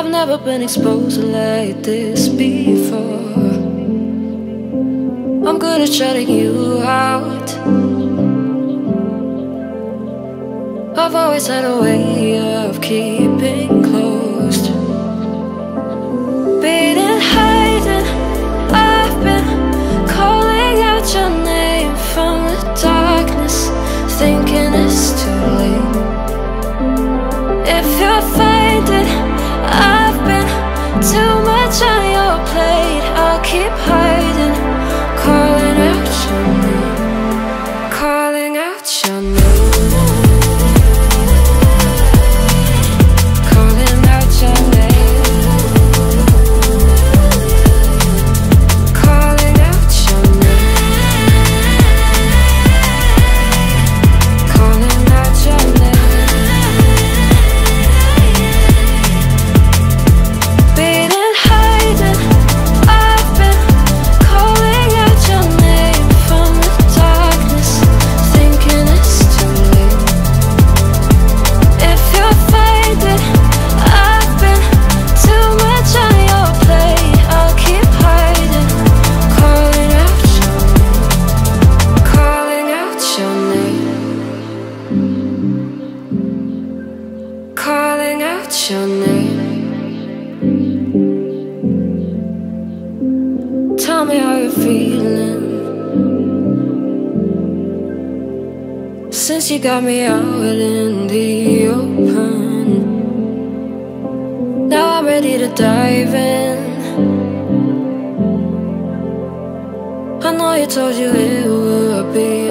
I've never been exposed like this before. I'm good at shutting you out. I've always had a way of keeping closed. Beating, hiding, I've been calling out your name from the darkness, thinking it's too late. If you're Since you got me out in the open, now I'm ready to dive in. I know you told you it would be